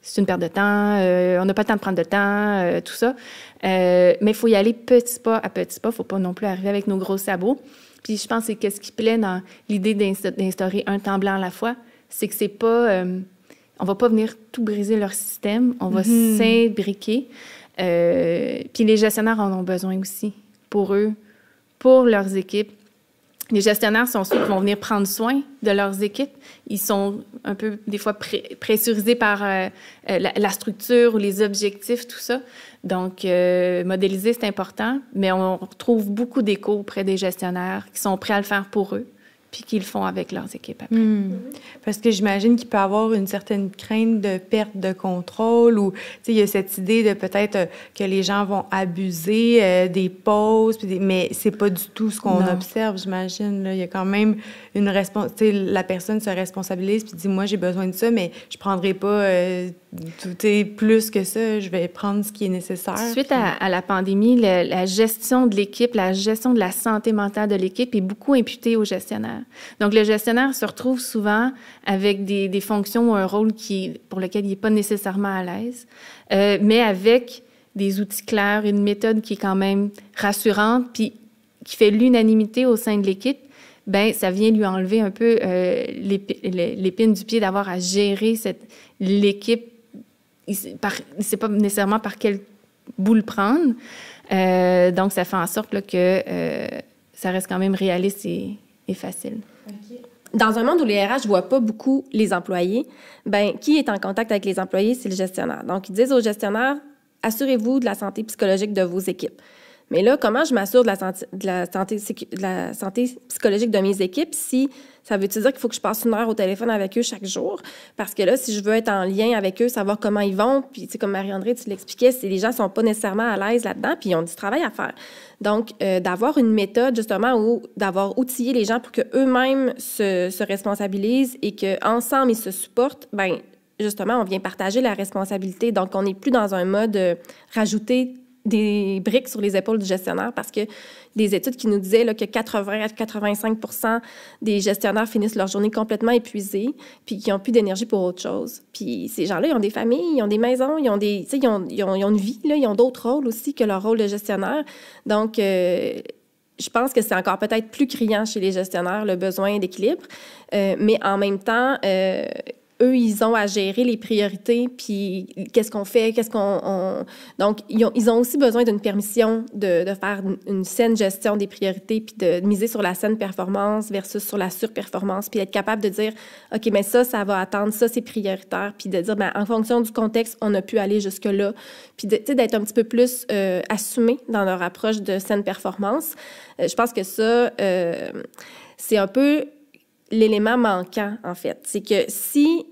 c'est une perte de temps, on n'a pas le temps de prendre de temps, tout ça. mais il faut y aller petit pas à petit pas, il ne faut pas non plus arriver avec nos gros sabots. Puis je pense que c'est qu'est-ce qui plaît dans l'idée d'instaurer un temps blanc à la fois, c'est que c'est pas. on va pas venir tout briser leur système, on va mm-hmm. s'imbriquer. Euh, puis les gestionnaires en ont besoin aussi pour eux, pour leurs équipes. Les gestionnaires sont ceux qui vont venir prendre soin de leurs équipes. Ils sont un peu, des fois, pressurisés par euh, euh, la, structure ou les objectifs, tout ça. Donc, modéliser, c'est important, mais on retrouve beaucoup d'échos auprès des gestionnaires qui sont prêts à le faire pour eux, puis qu'ils font avec leurs équipes après. Hmm. Parce que j'imagine qu'il peut y avoir une certaine crainte de perte de contrôle ou, il y a cette idée de peut-être euh, que les gens vont abuser euh, des pauses, puis mais c'est pas du tout ce qu'on observe, j'imagine. Il y a quand même une responsabilité, la personne se responsabilise puis dit, moi, j'ai besoin de ça, mais je prendrai pas euh, tout est plus que ça, je vais prendre ce qui est nécessaire. Suite à, la pandémie, la gestion de l'équipe, la gestion de la santé mentale de l'équipe est beaucoup imputée au gestionnaire. Donc, le gestionnaire se retrouve souvent avec des, des fonctions ou un rôle qui, pour lequel il n'est pas nécessairement à l'aise, euh, mais avec des outils clairs, une méthode qui est quand même rassurante, puis qui fait l'unanimité au sein de l'équipe, ben ça vient lui enlever un peu euh, l'épine du pied d'avoir à gérer cette l'équipe. Sait pas nécessairement par quel bout le prendre. Euh, donc, ça fait en sorte que euh, ça reste quand même réaliste et, facile. Dans un monde où les RH voient pas beaucoup les employés, ben qui est en contact avec les employés? C'est le gestionnaire. Donc, ils disent aux gestionnaires, assurez-vous de la santé psychologique de vos équipes. Mais là, comment je m'assure de la santé, de la santé, psychologique de mes équipes si ça veut dire qu'il faut que je passe une heure au téléphone avec eux chaque jour? Parce que là, si je veux être en lien avec eux, savoir comment ils vont, puis comme Marie-André, tu l'expliquais, les gens sont pas nécessairement à l'aise là-dedans, puis ils ont du travail à faire. Donc, euh, d'avoir une méthode, justement, ou d'avoir outillé les gens pour qu'eux-mêmes se, se responsabilisent et qu'ensemble, ils se supportent, ben justement, on vient partager la responsabilité. Donc, on n'est plus dans un mode euh, rajouter des briques sur les épaules du gestionnaire parce que des études qui nous disaient que 80 à 85 des gestionnaires finissent leur journée complètement épuisés puis qui n'ont plus d'énergie pour autre chose. Puis ces gens-là, ils ont des familles, ils ont des maisons, ils ont, des, ils ont, ils ont, ils ont une vie, là, ils ont d'autres rôles aussi que leur rôle de gestionnaire. Donc, euh, je pense que c'est encore peut-être plus criant chez les gestionnaires, le besoin d'équilibre. Euh, mais en même temps, euh, eux, ils ont à gérer les priorités, puis qu'est-ce qu'on fait, qu'est-ce qu'on... Donc, ils ont, ils ont, aussi besoin d'une permission de, de faire une, saine gestion des priorités, puis de miser sur la saine performance versus sur la surperformance, puis être capable de dire, OK, mais ça, ça va attendre, ça, c'est prioritaire, puis de dire, bien, en fonction du contexte, on a pu aller jusque-là, puis d'être un petit peu plus euh, assumé dans leur approche de saine performance. Euh, je pense que ça, euh, c'est un peu l'élément manquant, en fait. C'est que si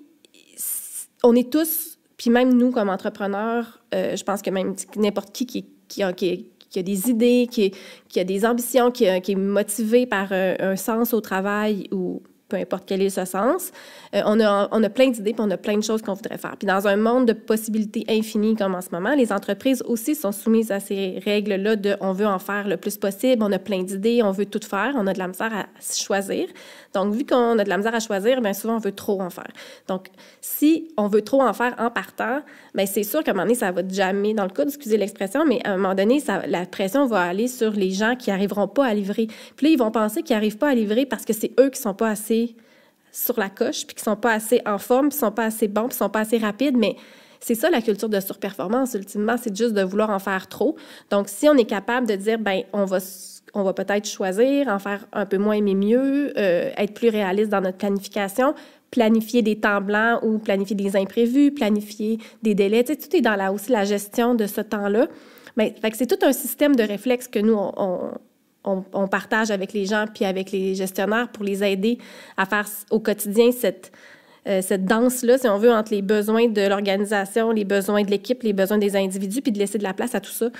on est tous, puis même nous comme entrepreneurs, euh, je pense que même n'importe qui qui, qui, a, des idées, qui, a des ambitions, qui, qui est motivé par un, un, sens au travail ou peu importe quel est ce sens, euh, on, a, on a plein d'idées, puis on a plein de choses qu'on voudrait faire. Puis dans un monde de possibilités infinies comme en ce moment, les entreprises aussi sont soumises à ces règles-là de on veut en faire le plus possible, on a plein d'idées, on veut tout faire, on a de la misère à choisir. Donc, vu qu'on a de la misère à choisir, bien souvent, on veut trop en faire. Donc, si on veut trop en faire en partant, bien c'est sûr qu'à un moment donné, ça va jamais, dans le cas, excusez l'expression, mais à un moment donné, la pression va aller sur les gens qui n'arriveront pas à livrer. Puis là, ils vont penser qu'ils n'arrivent pas à livrer parce que c'est eux qui sont pas assez sur la coche, puis qui sont pas assez en forme, puis sont pas assez bons, puis sont pas assez rapides, mais c'est ça la culture de surperformance, ultimement, c'est juste de vouloir en faire trop. Donc, si on est capable de dire, ben on va, on va peut-être choisir, en faire un peu moins mais mieux, euh, être plus réaliste dans notre planification, planifier des temps blancs ou planifier des imprévus, planifier des délais, tout est dans la, aussi la gestion de ce temps-là. Mais c'est tout un système de réflexes que nous, on on, partage avec les gens puis avec les gestionnaires pour les aider à faire au quotidien cette, euh, cette danse-là, si on veut, entre les besoins de l'organisation, les besoins de l'équipe, les besoins des individus, puis de laisser de la place à tout ça.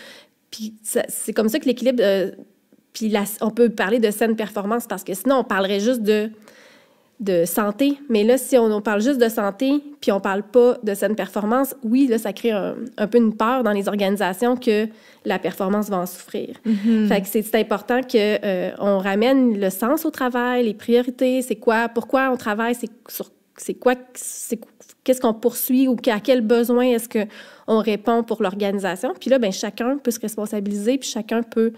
Puis c'est comme ça que l'équilibre, euh, puis on peut parler de saine performance parce que sinon, on parlerait juste de de santé. Mais là, si on, parle juste de santé, puis on parle pas de saine performance, oui, là, ça crée un, peu une peur dans les organisations que la performance va en souffrir. Mm-hmm. Fait que c'est important qu'on euh, on ramène le sens au travail, les priorités, c'est quoi, pourquoi on travaille, c'est c'est quoi, qu'est-ce qu'on poursuit ou à quel besoin est-ce qu'on répond pour l'organisation. Puis là, ben chacun peut se responsabiliser, puis chacun peut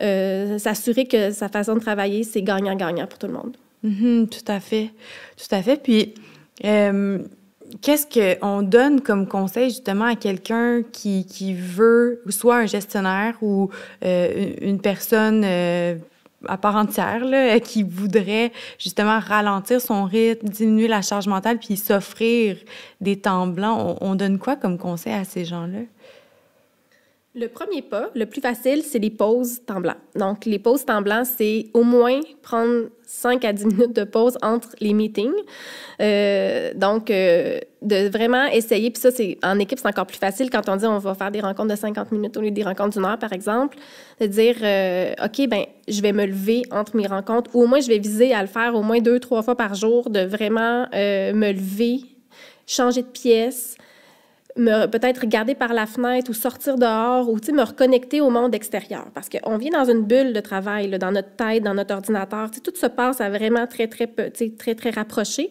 euh, s'assurer que sa façon de travailler, c'est gagnant-gagnant pour tout le monde. Mm-hmm, tout à fait. Tout à fait. Puis, euh, qu'est-ce qu'on donne comme conseil justement à quelqu'un qui, qui veut, soit un gestionnaire ou euh, une personne à part entière, là, qui voudrait justement ralentir son rythme, diminuer la charge mentale, puis s'offrir des temps blancs? On donne quoi comme conseil à ces gens-là? Le premier pas, le plus facile, c'est les pauses temps blanc. Donc, les pauses temps blanc, c'est au moins prendre 5 à 10 minutes de pause entre les meetings. Euh, donc, euh, de vraiment essayer, puis ça, c'est en équipe, c'est encore plus facile quand on dit on va faire des rencontres de 50 minutes au lieu des rencontres d'une heure, par exemple, de dire, euh, OK, ben je vais me lever entre mes rencontres, ou au moins je vais viser à le faire au moins deux, trois fois par jour, de vraiment me lever, changer de pièce, me peut-être regarder par la fenêtre ou sortir dehors ou me reconnecter au monde extérieur. Parce qu'on vient dans une bulle de travail, dans notre tête, dans notre ordinateur. tout se passe à vraiment très, très, très, très rapproché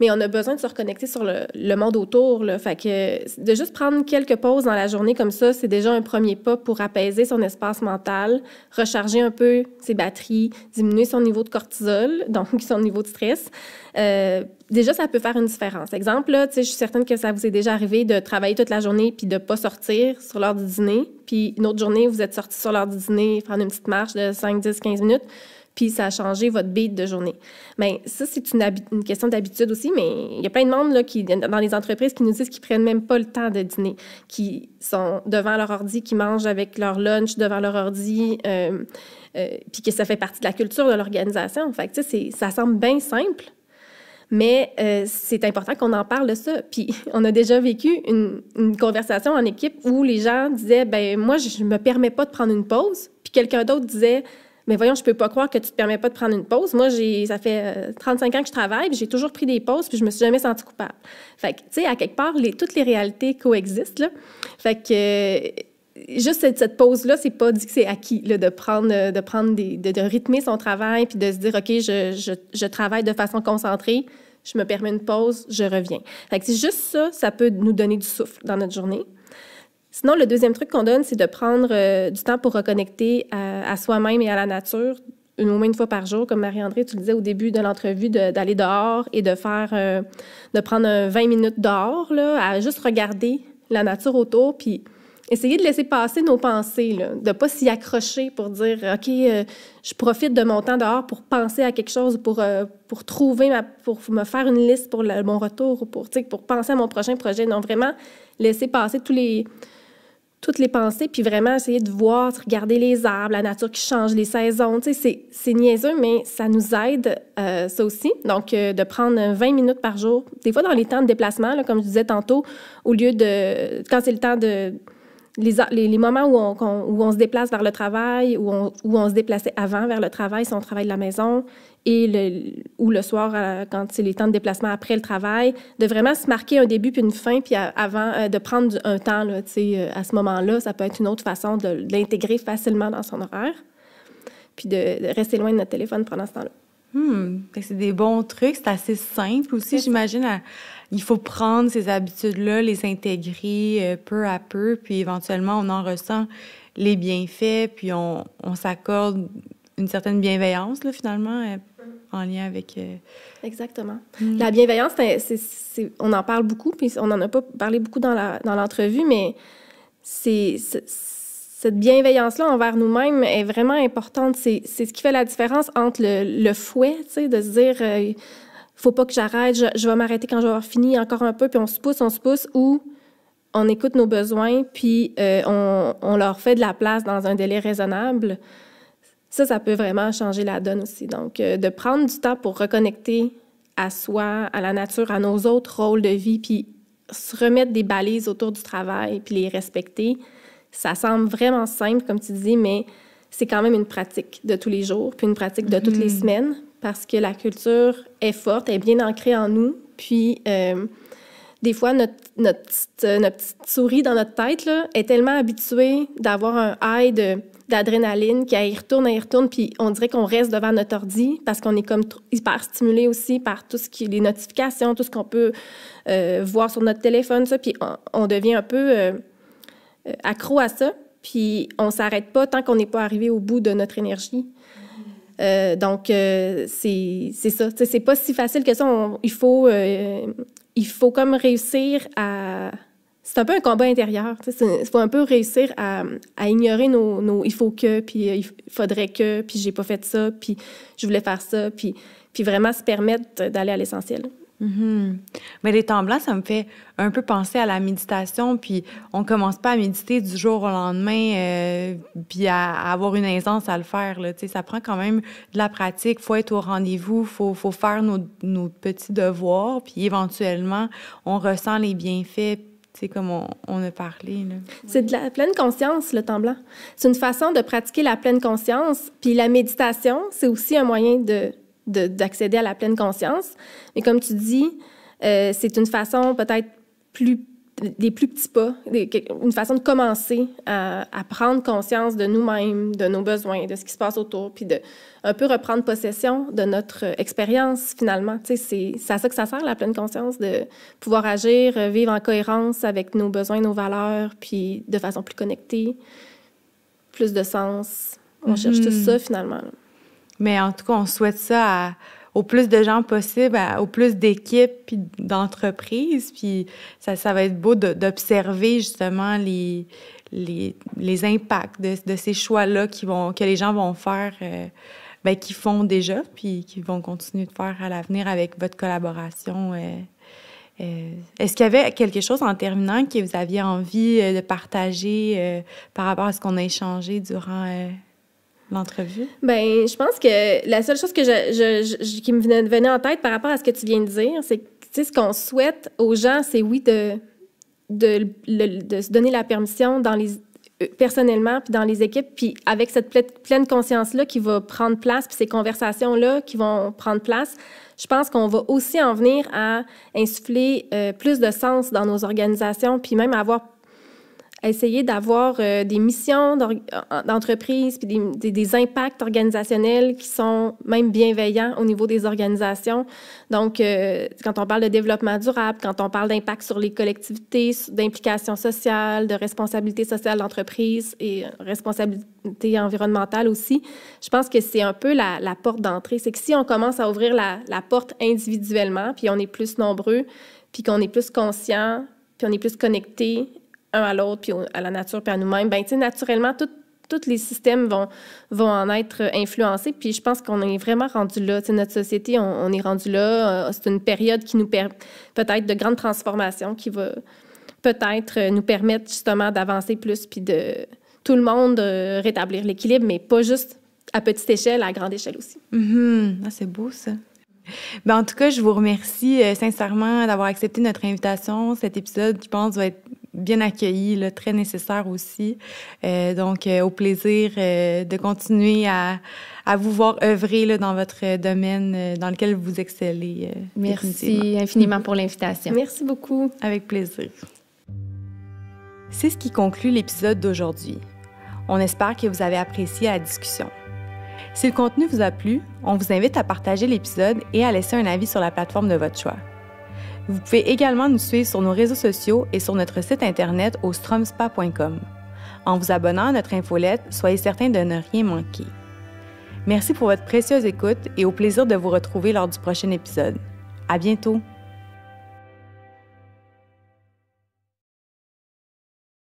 mais on a besoin de se reconnecter sur le, monde autour. Là. Fait que de juste prendre quelques pauses dans la journée comme ça, c'est déjà un premier pas pour apaiser son espace mental, recharger un peu ses batteries, diminuer son niveau de cortisol, donc son niveau de stress. Euh, déjà, ça peut faire une différence. Exemple, là, je suis certaine que ça vous est déjà arrivé de travailler toute la journée puis de pas sortir sur l'heure du dîner. Puis une autre journée, vous êtes sorti sur l'heure du dîner, prendre une petite marche de 5, 10, 15 minutes puis ça a changé votre beat de journée. Bien, ça, c'est une, question d'habitude aussi, mais il y a plein de monde là, qui, dans les entreprises qui nous disent qu'ils prennent même pas le temps de dîner, qui sont devant leur ordi, qui mangent avec leur lunch devant leur ordi, euh, euh, puis que ça fait partie de la culture de l'organisation. Fait ça semble bien simple, mais euh, c'est important qu'on en parle de ça. Puis on a déjà vécu une, une, conversation en équipe où les gens disaient, ben moi, je me permets pas de prendre une pause. Puis quelqu'un d'autre disait, mais voyons, je peux pas croire que tu te permets pas de prendre une pause. Moi, j'ai, ça fait 35 euh, ans que je travaille, j'ai toujours pris des pauses, puis je me suis jamais sentie coupable. Fait que, tu sais, à quelque part, toutes les réalités coexistent, là. Fait que, euh, juste cette, pause-là, c'est pas dit que c'est acquis, là, de prendre, de prendre des, de, rythmer son travail, puis de se dire, OK, je, je, je travaille de façon concentrée, je me permets une pause, je reviens. Fait que c'est juste ça, ça peut nous donner du souffle dans notre journée. Sinon, le deuxième truc qu'on donne, c'est de prendre euh, du temps pour reconnecter à, soi-même et à la nature, une, au moins une fois par jour, comme Marie-André, tu le disais au début de l'entrevue, d'aller dehors et de faire, euh, de prendre 20 minutes dehors, là, à juste regarder la nature autour, puis essayer de laisser passer nos pensées, de pas s'y accrocher pour dire, OK, euh, je profite de mon temps dehors pour penser à quelque chose, pour, pour trouver, pour me faire une liste pour mon retour, pour, pour penser à mon prochain projet. Non, vraiment, laisser passer tous les toutes les pensées, puis vraiment essayer de voir, de regarder les arbres, la nature qui change, les saisons. Tu sais, c'est niaiseux, mais ça nous aide, euh, ça aussi. Donc, euh, de prendre 20 minutes par jour. Des fois, dans les temps de déplacement, comme je disais tantôt, au lieu de... Quand c'est le temps de les, les, moments où on, où on, se déplace vers le travail, où on, où on se déplaçait avant vers le travail, si on travaille de la maison, et le, ou le soir, euh, quand c'est les temps de déplacement après le travail, de vraiment se marquer un début puis une fin, puis avant euh, de prendre un temps là, euh, à ce moment-là, ça peut être une autre façon de, l'intégrer facilement dans son horaire, puis de, rester loin de notre téléphone pendant ce temps-là. Hmm, c'est des bons trucs, c'est assez simple aussi, j'imagine. Il faut prendre ces habitudes-là, les intégrer peu à peu, puis éventuellement, on en ressent les bienfaits, puis on, on s'accorde une certaine bienveillance, là, finalement en lien avec. Euh, Exactement. Hmm. La bienveillance, c'est, on en parle beaucoup, puis on n'en a pas parlé beaucoup dans, la, dans l'entrevue, mais c'est, cette bienveillance-là envers nous-mêmes est vraiment importante. C'est, ce qui fait la différence entre le, le fouet, tu sais, de se dire. Euh, faut pas que j'arrête, je, vais m'arrêter quand je vais avoir fini encore un peu, puis on se pousse, on se pousse, ou on écoute nos besoins, puis euh, on, on, leur fait de la place dans un délai raisonnable. Ça, ça peut vraiment changer la donne aussi. Donc, euh, de prendre du temps pour reconnecter à soi, à la nature, à nos autres rôles de vie, puis se remettre des balises autour du travail, puis les respecter, ça semble vraiment simple, comme tu dis, mais c'est quand même une pratique de tous les jours, puis une pratique de toutes les mm-hmm. semaines, parce que la culture est forte, est bien ancrée en nous, puis euh, des fois, notre, notre, petite, notre, petite, souris dans notre tête là, est tellement habituée d'avoir un high de d'adrénaline qui y retourne, elle y retourne, puis on dirait qu'on reste devant notre ordi parce qu'on est comme hyper stimulé aussi par tout ce qui les notifications, tout ce qu'on peut euh, voir sur notre téléphone, ça, puis on, devient un peu euh, euh, accro à ça, puis on s'arrête pas tant qu'on n'est pas arrivé au bout de notre énergie. donc, c'est ça. C'est pas si facile que ça. il, faut, il faut comme réussir à c'est un peu un combat intérieur. Il faut un peu réussir à, ignorer nos, nos, il faut que, puis euh, il faudrait que, puis j'ai pas fait ça, puis je voulais faire ça, puis, puis vraiment se permettre d'aller à l'essentiel. Mm-hmm. Mais les temps blancs, ça me fait un peu penser à la méditation, puis on commence pas à méditer du jour au lendemain, euh, puis à, avoir une aisance à le faire. Là. ça prend quand même de la pratique, faut être au rendez-vous, faut, faut faire nos, nos petits devoirs, puis éventuellement, on ressent les bienfaits c'est comme on, a parlé. C'est de la pleine conscience, le temps blanc. C'est une façon de pratiquer la pleine conscience. Puis la méditation, c'est aussi un moyen de d'accéder à la pleine conscience. Mais comme tu dis, euh, c'est une façon peut-être plus des plus petits pas, une façon de commencer à, prendre conscience de nous-mêmes, de nos besoins, de ce qui se passe autour, puis de un peu reprendre possession de notre expérience finalement. Tu sais, c'est à ça que ça sert, la pleine conscience, de pouvoir agir, vivre en cohérence avec nos besoins, nos valeurs, puis de façon plus connectée, plus de sens. On cherche tout mm-hmm. ça finalement. Mais en tout cas, on souhaite ça au plus de gens possible, au plus d'équipes puis d'entreprises. Puis ça, ça va être beau d'observer justement les, les, les impacts de, de ces choix-là que les gens vont faire, euh, ben, qui font déjà, puis qui vont continuer de faire à l'avenir avec votre collaboration. Euh, euh, Est-ce qu'il y avait quelque chose en terminant que vous aviez envie de partager par rapport à ce qu'on a échangé durant l'entrevue? Ben, je pense que la seule chose que je, qui me venait, en tête par rapport à ce que tu viens de dire, c'est que ce qu'on souhaite aux gens, c'est oui de, de, de, se donner la permission dans les euh, personnellement puis dans les équipes puis avec cette pleine conscience là qui va prendre place puis ces conversations là qui vont prendre place je pense qu'on va aussi en venir à insuffler euh, plus de sens dans nos organisations puis même avoir essayer d'avoir euh, des missions d'entreprise puis des, impacts organisationnels qui sont même bienveillants au niveau des organisations. Donc, euh, quand on parle de développement durable, quand on parle d'impact sur les collectivités, d'implication sociale, de responsabilité sociale d'entreprise et responsabilité environnementale aussi, je pense que c'est un peu la, la porte d'entrée. C'est que si on commence à ouvrir la, la porte individuellement, puis on est plus nombreux, puis qu'on est plus conscient, puis on est plus connecté à l'autre, puis à la nature, puis à nous-mêmes, ben, naturellement, tous les systèmes vont, en être influencés. Puis je pense qu'on est vraiment rendu là. notre société, on, est rendu là. Euh, c'est une période qui nous permet peut-être de grandes transformations qui va peut-être nous permettre justement d'avancer plus, puis de tout le monde euh, rétablir l'équilibre, mais pas juste à petite échelle, à grande échelle aussi. Mm-hmm. ah, c'est beau ça. Ben, en tout cas, je vous remercie euh, sincèrement d'avoir accepté notre invitation. Cet épisode, je pense, va être bien accueilli, là, très nécessaire aussi. Euh, donc, euh, au plaisir euh, de continuer à, à, vous voir œuvrer là, dans votre domaine dans lequel vous excellez. Merci infiniment pour l'invitation. Merci beaucoup. Avec plaisir. C'est ce qui conclut l'épisode d'aujourd'hui. On espère que vous avez apprécié la discussion. Si le contenu vous a plu, on vous invite à partager l'épisode et à laisser un avis sur la plateforme de votre choix. Vous pouvez également nous suivre sur nos réseaux sociaux et sur notre site internet au stromspa.com. En vous abonnant à notre infolette, soyez certain de ne rien manquer. Merci pour votre précieuse écoute et au plaisir de vous retrouver lors du prochain épisode. À bientôt!